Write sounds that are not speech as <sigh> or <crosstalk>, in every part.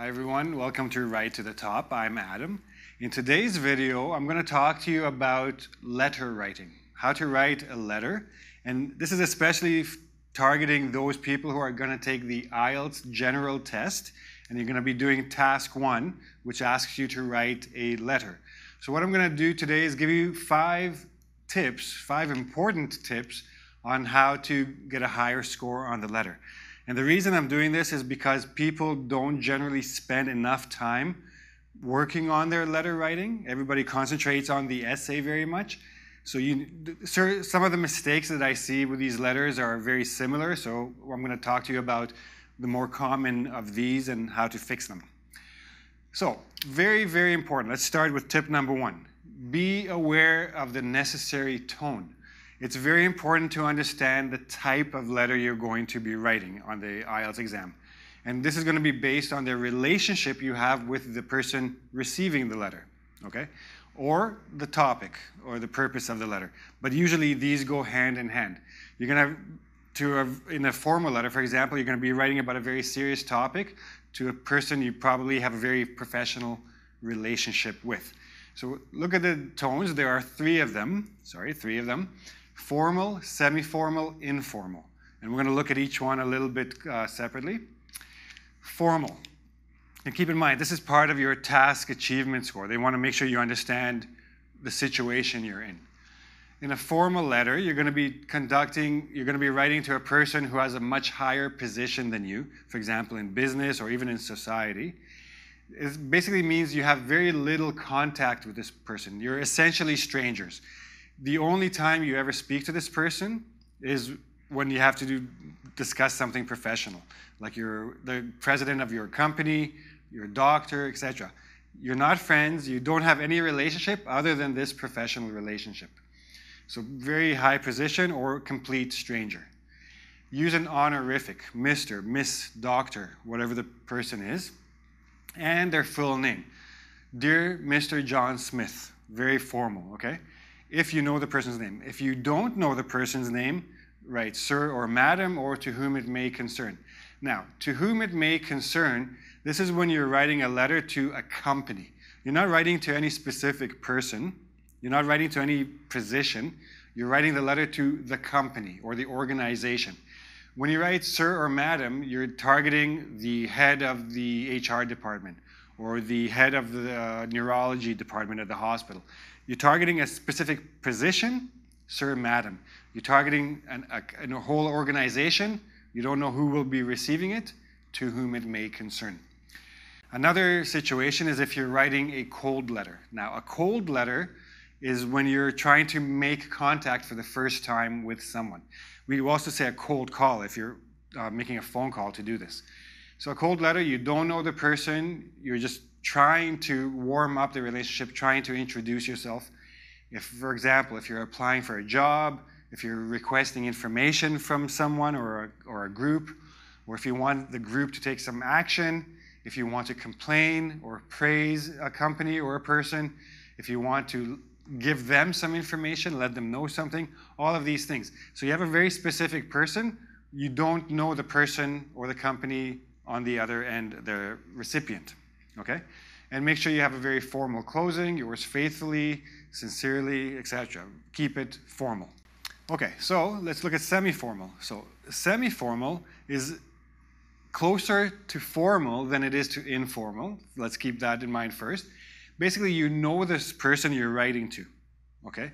Hi everyone, welcome to Write to the Top. I'm Adam. In today's video, I'm going to talk to you about letter writing, how to write a letter. And this is especially targeting those people who are going to take the IELTS general test and you're going to be doing task one, which asks you to write a letter. So what I'm going to do today is give you five tips, five important tips on how to get a higher score on the letter. And the reason I'm doing this is because people don't generally spend enough time working on their letter writing. Everybody concentrates on the essay very much. So you, some of the mistakes that I see with these letters are very similar. So I'm going to talk to you about the more common of these and how to fix them. So very, very important. Let's start with tip number one. Be aware of the necessary tone it's very important to understand the type of letter you're going to be writing on the IELTS exam. And this is going to be based on the relationship you have with the person receiving the letter, okay? Or the topic or the purpose of the letter. But usually these go hand in hand. You're going to have to, in a formal letter, for example, you're going to be writing about a very serious topic to a person you probably have a very professional relationship with. So look at the tones. There are three of them. Sorry, three of them formal, semi-formal, informal. And we're going to look at each one a little bit uh, separately. Formal. And keep in mind, this is part of your task achievement score. They want to make sure you understand the situation you're in. In a formal letter, you're going to be conducting, you're going to be writing to a person who has a much higher position than you, for example, in business or even in society. It basically means you have very little contact with this person. You're essentially strangers the only time you ever speak to this person is when you have to do, discuss something professional, like you're the president of your company, your doctor, etc. You're not friends, you don't have any relationship other than this professional relationship. So very high position or complete stranger. Use an honorific, Mr., Miss, Doctor, whatever the person is, and their full name. Dear Mr. John Smith, very formal, okay? If you know the person's name. If you don't know the person's name, write sir or madam or to whom it may concern. Now, to whom it may concern, this is when you're writing a letter to a company. You're not writing to any specific person. You're not writing to any position. You're writing the letter to the company or the organization. When you write sir or madam, you're targeting the head of the HR department or the head of the uh, neurology department at the hospital. You're targeting a specific position, sir, madam. You're targeting an, a, a whole organization. You don't know who will be receiving it, to whom it may concern. Another situation is if you're writing a cold letter. Now, a cold letter is when you're trying to make contact for the first time with someone. We also say a cold call if you're uh, making a phone call to do this. So, a cold letter, you don't know the person, you're just trying to warm up the relationship, trying to introduce yourself. If, for example, if you're applying for a job, if you're requesting information from someone or a, or a group, or if you want the group to take some action, if you want to complain or praise a company or a person, if you want to give them some information, let them know something, all of these things. So you have a very specific person, you don't know the person or the company on the other end, the recipient okay? And make sure you have a very formal closing, yours faithfully, sincerely, etc. Keep it formal. Okay, so let's look at semi-formal. So semi-formal is closer to formal than it is to informal. Let's keep that in mind first. Basically, you know this person you're writing to, okay?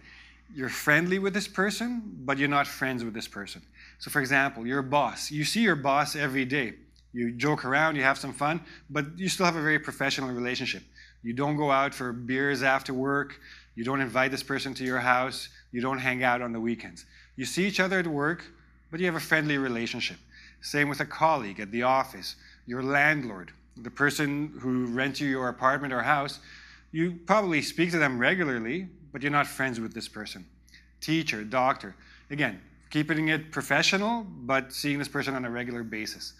You're friendly with this person, but you're not friends with this person. So for example, your boss. You see your boss every day you joke around, you have some fun, but you still have a very professional relationship. You don't go out for beers after work. You don't invite this person to your house. You don't hang out on the weekends. You see each other at work, but you have a friendly relationship. Same with a colleague at the office, your landlord, the person who rents you your apartment or house. You probably speak to them regularly, but you're not friends with this person. Teacher, doctor. Again, keeping it professional, but seeing this person on a regular basis.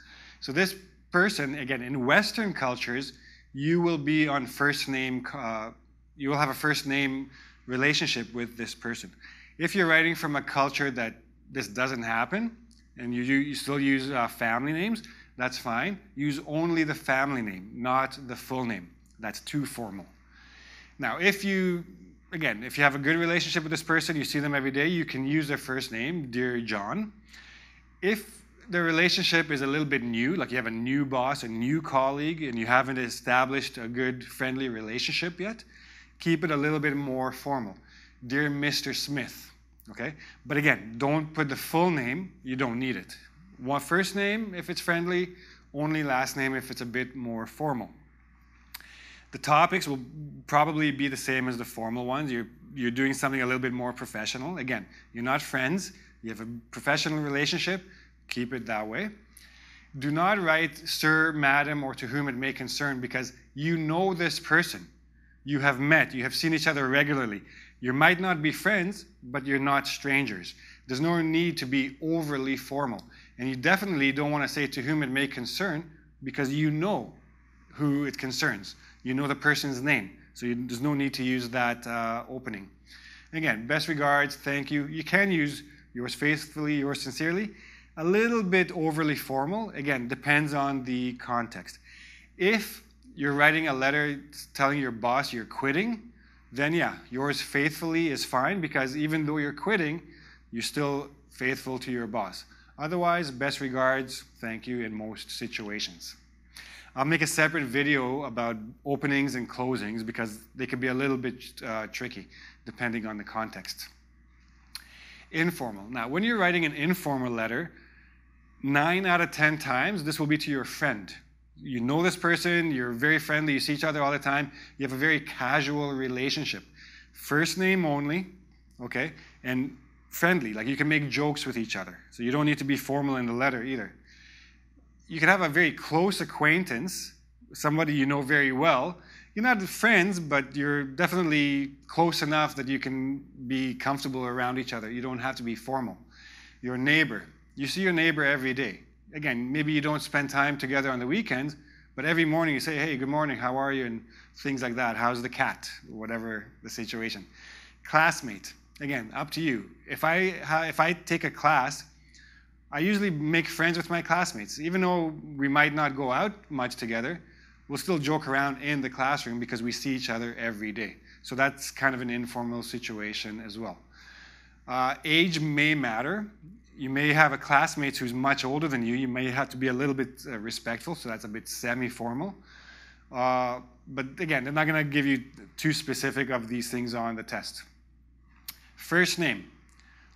So this person, again, in Western cultures, you will be on first name, uh, you will have a first name relationship with this person. If you're writing from a culture that this doesn't happen, and you, you still use uh, family names, that's fine. Use only the family name, not the full name. That's too formal. Now, if you, again, if you have a good relationship with this person, you see them every day, you can use their first name, Dear John. If the relationship is a little bit new, like you have a new boss, a new colleague, and you haven't established a good, friendly relationship yet, keep it a little bit more formal. Dear Mr. Smith, okay? But again, don't put the full name, you don't need it. One first name if it's friendly, only last name if it's a bit more formal. The topics will probably be the same as the formal ones. You're, you're doing something a little bit more professional. Again, you're not friends, you have a professional relationship, keep it that way. Do not write sir, madam, or to whom it may concern because you know this person. You have met, you have seen each other regularly. You might not be friends, but you're not strangers. There's no need to be overly formal. And you definitely don't want to say to whom it may concern because you know who it concerns. You know the person's name, so you, there's no need to use that uh, opening. Again, best regards, thank you. You can use yours faithfully, yours sincerely. A little bit overly formal, again, depends on the context. If you're writing a letter telling your boss you're quitting, then yeah, yours faithfully is fine because even though you're quitting, you're still faithful to your boss. Otherwise, best regards, thank you in most situations. I'll make a separate video about openings and closings because they can be a little bit uh, tricky depending on the context. Informal. Now, when you're writing an informal letter, nine out of 10 times, this will be to your friend. You know this person, you're very friendly, you see each other all the time, you have a very casual relationship. First name only, okay? And friendly, like you can make jokes with each other. So you don't need to be formal in the letter either you can have a very close acquaintance, somebody you know very well. You're not friends, but you're definitely close enough that you can be comfortable around each other. You don't have to be formal. Your neighbor, you see your neighbor every day. Again, maybe you don't spend time together on the weekends, but every morning you say, hey, good morning, how are you? And things like that. How's the cat? Whatever the situation. Classmate, again, up to you. If I, if I take a class I usually make friends with my classmates. Even though we might not go out much together, we'll still joke around in the classroom because we see each other every day. So that's kind of an informal situation as well. Uh, age may matter. You may have a classmate who's much older than you. You may have to be a little bit uh, respectful, so that's a bit semi-formal. Uh, but again, they're not going to give you too specific of these things on the test. First name.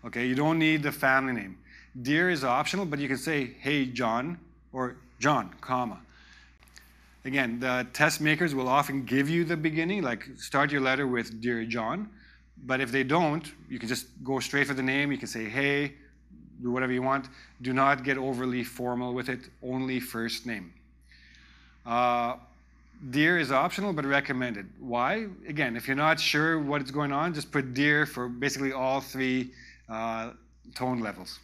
Okay, you don't need the family name. Dear is optional, but you can say, hey, John, or John, comma. Again, the test makers will often give you the beginning, like start your letter with Dear John. But if they don't, you can just go straight for the name. You can say, hey, do whatever you want. Do not get overly formal with it, only first name. Uh, dear is optional but recommended. Why? Again, if you're not sure what's going on, just put dear for basically all three uh, tone levels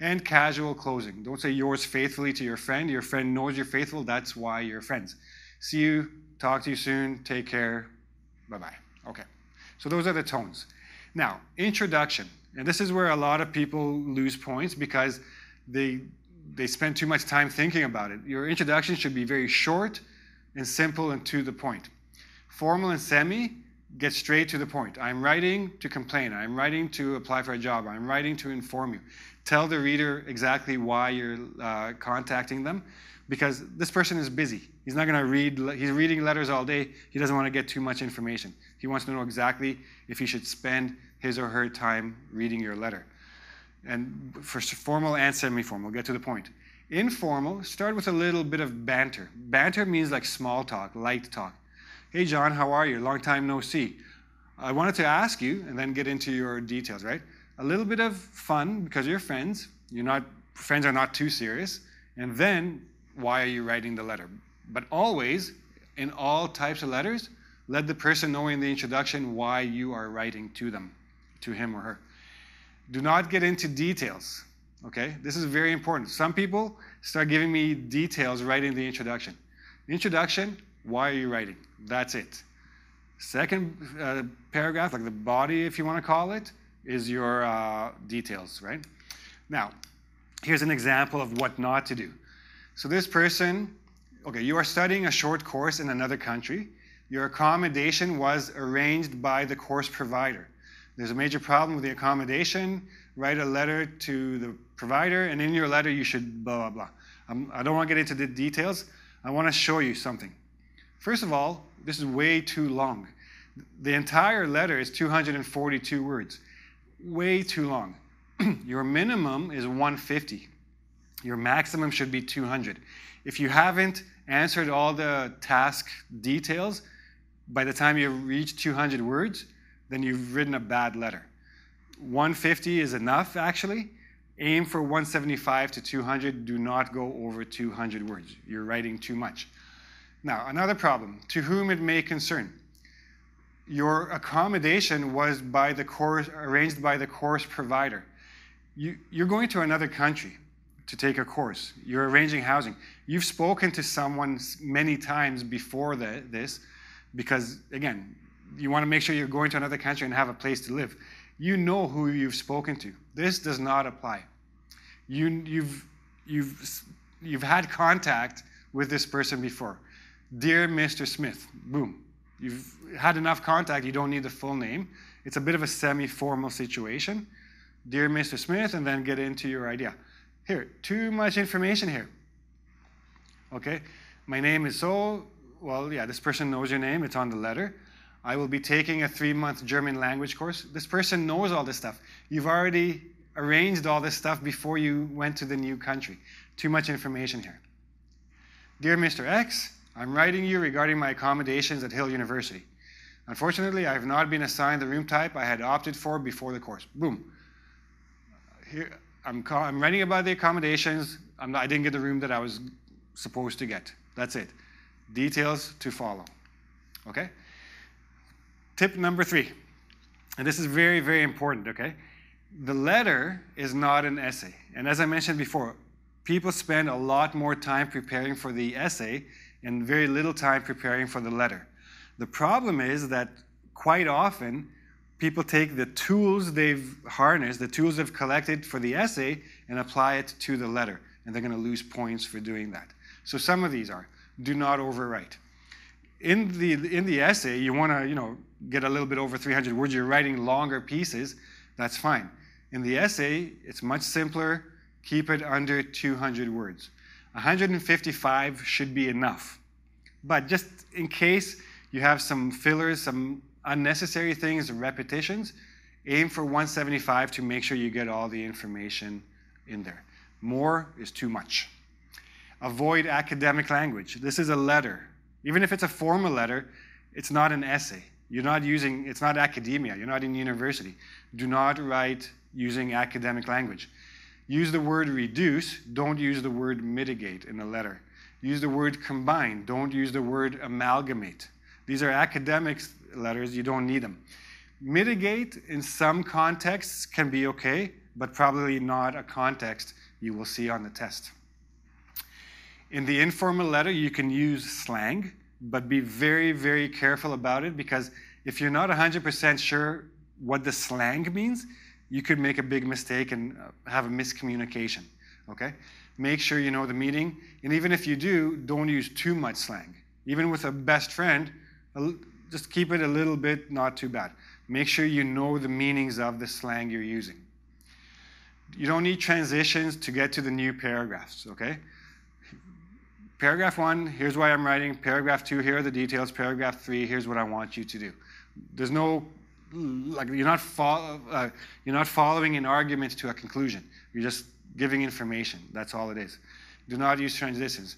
and casual closing. Don't say yours faithfully to your friend. Your friend knows you're faithful. That's why you're friends. See you. Talk to you soon. Take care. Bye bye. Okay. So those are the tones. Now, introduction. And this is where a lot of people lose points because they they spend too much time thinking about it. Your introduction should be very short and simple and to the point. Formal and semi get straight to the point. I'm writing to complain. I'm writing to apply for a job. I'm writing to inform you. Tell the reader exactly why you're uh, contacting them because this person is busy. He's not going to read, he's reading letters all day. He doesn't want to get too much information. He wants to know exactly if he should spend his or her time reading your letter. And for formal and semi formal, get to the point. Informal, start with a little bit of banter. Banter means like small talk, light talk. Hey, John, how are you? Long time no see. I wanted to ask you, and then get into your details, right? A little bit of fun because you're friends. You're not friends are not too serious. And then, why are you writing the letter? But always, in all types of letters, let the person know in the introduction why you are writing to them, to him or her. Do not get into details. Okay, this is very important. Some people start giving me details right in the introduction. Introduction, why are you writing? That's it. Second uh, paragraph, like the body, if you want to call it, is your uh, details, right? Now, here's an example of what not to do. So this person, okay, you are studying a short course in another country. Your accommodation was arranged by the course provider. There's a major problem with the accommodation. Write a letter to the provider, and in your letter, you should blah, blah, blah. Um, I don't want to get into the details. I want to show you something. First of all, this is way too long. The entire letter is 242 words. Way too long. <clears throat> your minimum is 150. Your maximum should be 200. If you haven't answered all the task details, by the time you reach 200 words, then you've written a bad letter. 150 is enough, actually. Aim for 175 to 200. Do not go over 200 words. You're writing too much. Now, another problem to whom it may concern. Your accommodation was by the course, arranged by the course provider. You, you're going to another country to take a course. You're arranging housing. You've spoken to someone many times before the, this because, again, you want to make sure you're going to another country and have a place to live. You know who you've spoken to. This does not apply. You, you've, you've, you've had contact with this person before. Dear Mr. Smith, boom. You've had enough contact, you don't need the full name. It's a bit of a semi formal situation. Dear Mr. Smith, and then get into your idea. Here, too much information here. Okay, my name is so, well, yeah, this person knows your name, it's on the letter. I will be taking a three month German language course. This person knows all this stuff. You've already arranged all this stuff before you went to the new country. Too much information here. Dear Mr. X, I'm writing you regarding my accommodations at Hill University. Unfortunately, I have not been assigned the room type I had opted for before the course. Boom. Here, I'm, I'm writing about the accommodations. Not, I didn't get the room that I was supposed to get. That's it. Details to follow. Okay? Tip number three, and this is very, very important, okay? The letter is not an essay. And as I mentioned before, people spend a lot more time preparing for the essay and very little time preparing for the letter. The problem is that quite often people take the tools they've harnessed, the tools they've collected for the essay, and apply it to the letter. And they're going to lose points for doing that. So some of these are do not overwrite in the in the essay you want to you know get a little bit over 300 words you're writing longer pieces that's fine. In the essay it's much simpler keep it under 200 words. 155 should be enough. But just in case you have some fillers some unnecessary things repetitions aim for 175 to make sure you get all the information in there. More is too much. Avoid academic language. This is a letter. Even if it's a formal letter, it's not an essay. You're not using, it's not academia. You're not in university. Do not write using academic language. Use the word reduce, don't use the word mitigate in a letter. Use the word combine, don't use the word amalgamate. These are academic letters, you don't need them. Mitigate in some contexts can be okay, but probably not a context you will see on the test. In the informal letter, you can use slang, but be very, very careful about it because if you're not 100% sure what the slang means, you could make a big mistake and uh, have a miscommunication. Okay? Make sure you know the meaning, and even if you do, don't use too much slang. Even with a best friend, just keep it a little bit not too bad. Make sure you know the meanings of the slang you're using. You don't need transitions to get to the new paragraphs, okay? Paragraph one, here's why I'm writing. Paragraph two, here are the details. Paragraph three, here's what I want you to do. There's no, like, you're not, fo- uh, you're not following an argument to a conclusion. You're just giving information. That's all it is. Do not use transitions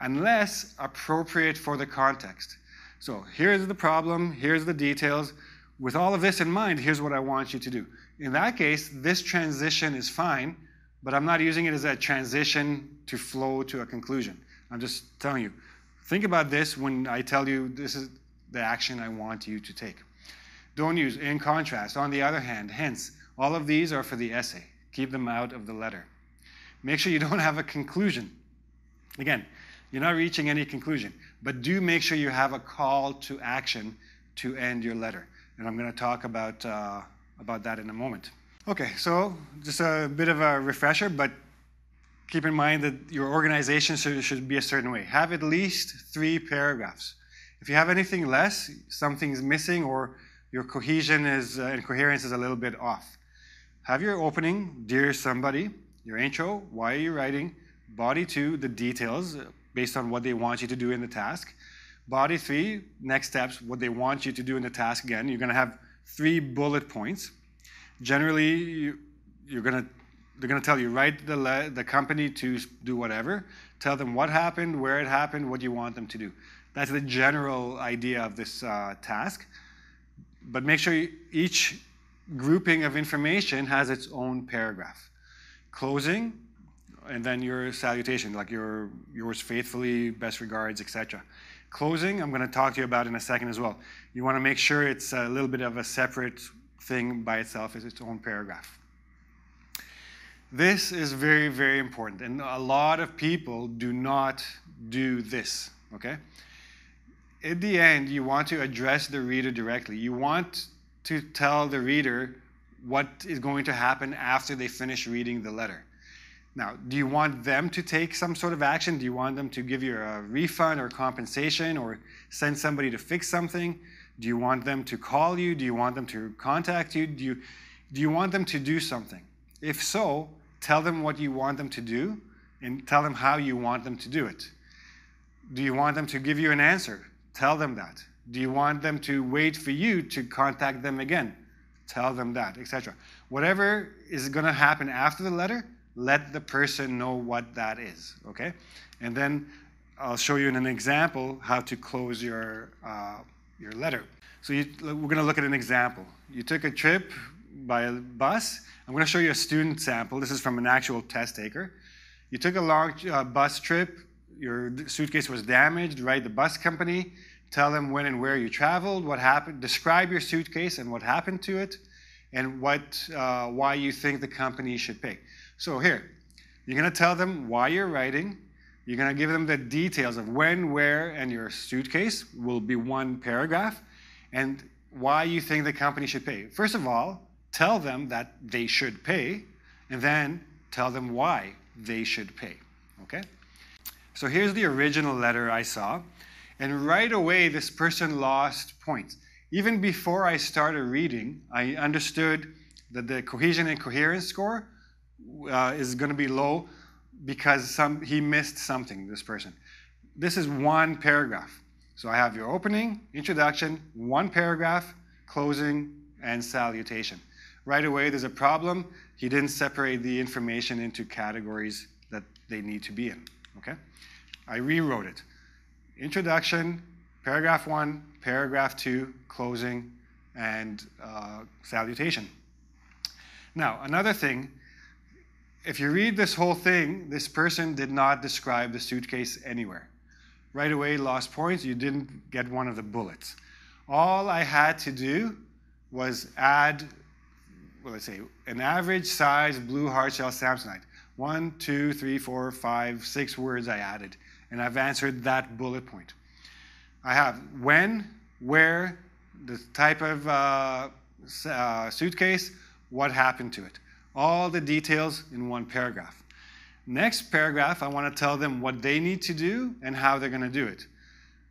unless appropriate for the context. So here's the problem, here's the details. With all of this in mind, here's what I want you to do. In that case, this transition is fine, but I'm not using it as a transition to flow to a conclusion. I'm just telling you. Think about this when I tell you this is the action I want you to take. Don't use in contrast. On the other hand, hence, all of these are for the essay. Keep them out of the letter. Make sure you don't have a conclusion. Again, you're not reaching any conclusion, but do make sure you have a call to action to end your letter. And I'm going to talk about, uh, about that in a moment. Okay, so just a bit of a refresher, but keep in mind that your organization should, be a certain way. Have at least three paragraphs. If you have anything less, something's missing or your cohesion is, uh, and coherence is a little bit off. Have your opening, dear somebody, your intro, why are you writing, body two, the details uh, based on what they want you to do in the task. Body three, next steps, what they want you to do in the task again. You're going to have three bullet points. Generally, you, you're going to they're going to tell you write the, the company to do whatever. Tell them what happened where it happened what you want them to do. That's the general idea of this uh, task. But make sure you, each grouping of information has its own paragraph. Closing and then your salutation like your yours faithfully best regards etc closing i'm going to talk to you about in a second as well. You want to make sure it's a little bit of a separate thing by itself as its own paragraph this is very, very important. And a lot of people do not do this, okay? At the end, you want to address the reader directly. You want to tell the reader what is going to happen after they finish reading the letter. Now, do you want them to take some sort of action? Do you want them to give you a refund or compensation or send somebody to fix something? Do you want them to call you? Do you want them to contact you? Do you, do you want them to do something? If so, tell them what you want them to do and tell them how you want them to do it. Do you want them to give you an answer? Tell them that. Do you want them to wait for you to contact them again? Tell them that, etc. Whatever is going to happen after the letter, let the person know what that is, okay? And then I'll show you in an example how to close your, uh, your letter. So you, we're going to look at an example. You took a trip by a bus. I'm going to show you a student sample. This is from an actual test taker. You took a long uh, bus trip. Your suitcase was damaged. Write the bus company. Tell them when and where you traveled, what happened. Describe your suitcase and what happened to it, and what, uh, why you think the company should pay. So here, you're going to tell them why you're writing. You're going to give them the details of when, where, and your suitcase will be one paragraph, and why you think the company should pay. First of all, tell them that they should pay, and then tell them why they should pay. Okay? So here's the original letter I saw, and right away this person lost points. Even before I started reading, I understood that the cohesion and coherence score uh, is going to be low because some, he missed something, this person. This is one paragraph. So I have your opening, introduction, one paragraph, closing, and salutation right away there's a problem. He didn't separate the information into categories that they need to be in. Okay? I rewrote it. Introduction, paragraph one, paragraph two, closing, and uh, salutation. Now, another thing, if you read this whole thing, this person did not describe the suitcase anywhere. Right away, lost points, you didn't get one of the bullets. All I had to do was add well, let's say, an average size blue hardshell Samsonite. One, two, three, four, five, six words I added, and I've answered that bullet point. I have when, where, the type of uh, uh, suitcase, what happened to it. All the details in one paragraph. Next paragraph, I want to tell them what they need to do and how they're going to do it.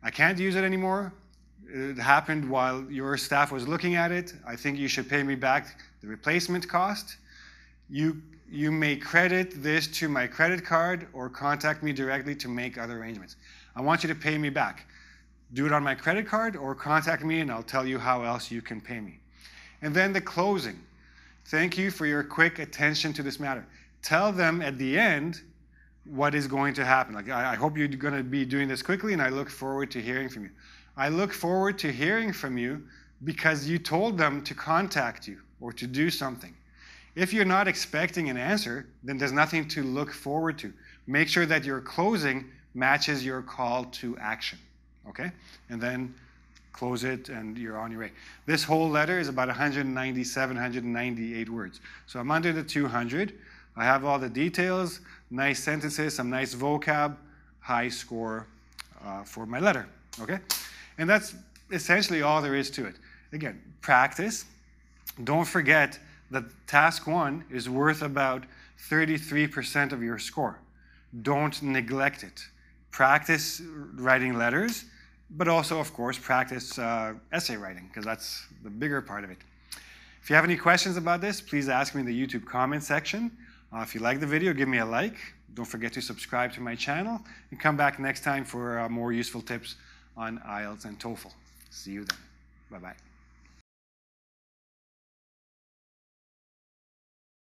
I can't use it anymore. It happened while your staff was looking at it. I think you should pay me back the replacement cost. You, you may credit this to my credit card or contact me directly to make other arrangements. I want you to pay me back. Do it on my credit card or contact me and I'll tell you how else you can pay me. And then the closing. Thank you for your quick attention to this matter. Tell them at the end what is going to happen. Like, I, I hope you're going to be doing this quickly and I look forward to hearing from you. I look forward to hearing from you because you told them to contact you or to do something. If you're not expecting an answer, then there's nothing to look forward to. Make sure that your closing matches your call to action. Okay? And then close it and you're on your way. This whole letter is about 197, 198 words. So I'm under the 200. I have all the details, nice sentences, some nice vocab, high score uh, for my letter. Okay? And that's essentially all there is to it. Again, practice, don't forget that task one is worth about 33% of your score. don't neglect it. Practice writing letters, but also, of course, practice uh, essay writing, because that's the bigger part of it. If you have any questions about this, please ask me in the YouTube comment section. Uh, if you like the video, give me a like. Don't forget to subscribe to my channel and come back next time for uh, more useful tips on IELTS and TOEFL. See you then. Bye-bye.